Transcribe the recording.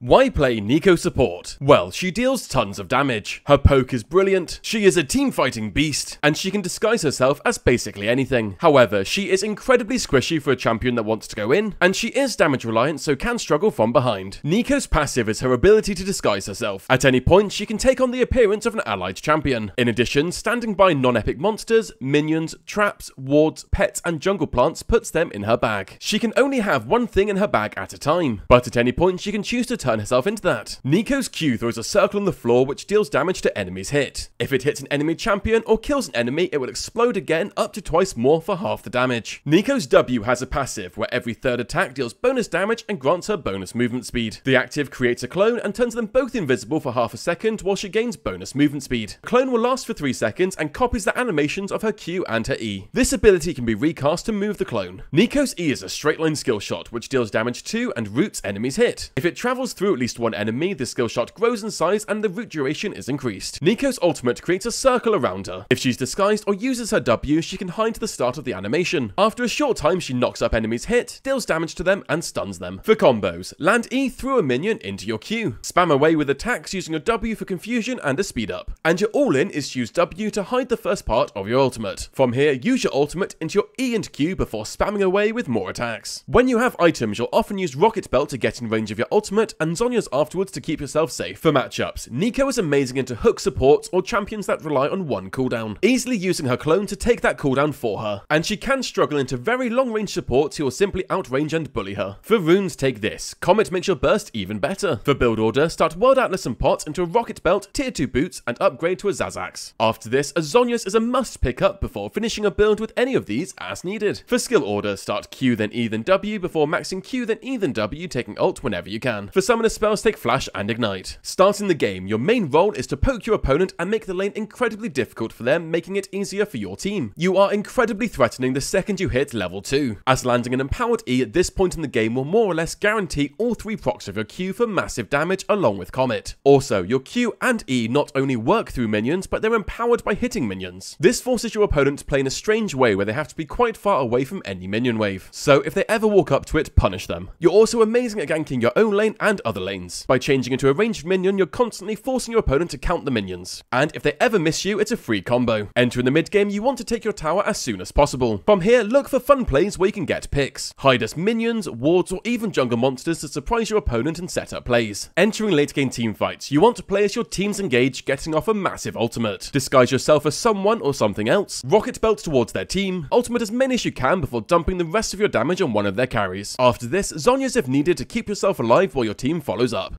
Why play Neeko support? Well, she deals tons of damage. Her poke is brilliant, she is a team fighting beast, and she can disguise herself as basically anything. However, she is incredibly squishy for a champion that wants to go in, and she is damage reliant so can struggle from behind. Neeko's passive is her ability to disguise herself. At any point, she can take on the appearance of an allied champion. In addition, standing by non-epic monsters, minions, traps, wards, pets, and jungle plants puts them in her bag. She can only have one thing in her bag at a time, but at any point she can choose to turn herself into that. Neeko's Q throws a circle on the floor which deals damage to enemies hit. If it hits an enemy champion or kills an enemy, it will explode again up to twice more for half the damage. Neeko's W has a passive where every third attack deals bonus damage and grants her bonus movement speed. The active creates a clone and turns them both invisible for half a second while she gains bonus movement speed. The clone will last for 3 seconds and copies the animations of her Q and her E. This ability can be recast to move the clone. Neeko's E is a straight line skill shot which deals damage to and roots enemies hit. If it travels through at least one enemy, the skill shot grows in size and the root duration is increased. Neeko's ultimate creates a circle around her. If she's disguised or uses her W, she can hide to the start of the animation. After a short time, she knocks up enemies hit, deals damage to them, and stuns them. For combos, land E through a minion into your Q. Spam away with attacks using a W for confusion and a speed up. And your all-in is to use W to hide the first part of your ultimate. From here, use your ultimate into your E and Q before spamming away with more attacks. When you have items, you'll often use Rocket Belt to get in range of your ultimate, and Zhonya's afterwards to keep yourself safe. For matchups, Neeko is amazing into hook supports or champions that rely on one cooldown, easily using her clone to take that cooldown for her, and she can struggle into very long range supports who will simply outrange and bully her. For runes, take this. Comet makes your burst even better. For build order, start World Atlas and Pot into a Rocket Belt, Tier 2 boots, and upgrade to a Zaz'Zak's. After this, a Zhonya's is a must pick up before finishing a build with any of these as needed. For skill order, start Q then E then W before maxing Q then E then W taking ult whenever you can. For summoner spells, take Flash and Ignite. Starting the game, your main role is to poke your opponent and make the lane incredibly difficult for them, making it easier for your team. You are incredibly threatening the second you hit level 2, as landing an empowered E at this point in the game will more or less guarantee all three procs of your Q for massive damage along with Comet. Also, your Q and E not only work through minions, but they're empowered by hitting minions. This forces your opponent to play in a strange way where they have to be quite far away from any minion wave. So if they ever walk up to it, punish them. You're also amazing at ganking your own lane and other lanes. By changing into a ranged minion, you're constantly forcing your opponent to count the minions. And if they ever miss you, it's a free combo. Enter in the mid game, you want to take your tower as soon as possible. From here, look for fun plays where you can get picks. Hide as minions, wards, or even jungle monsters to surprise your opponent and set up plays. Entering late game team fights, you want to play as your teams engage, getting off a massive ultimate. Disguise yourself as someone or something else. Rocket belt towards their team. Ultimate as many as you can before dumping the rest of your damage on one of their carries. After this, Zhonya's if needed to keep yourself alive while your team follows up.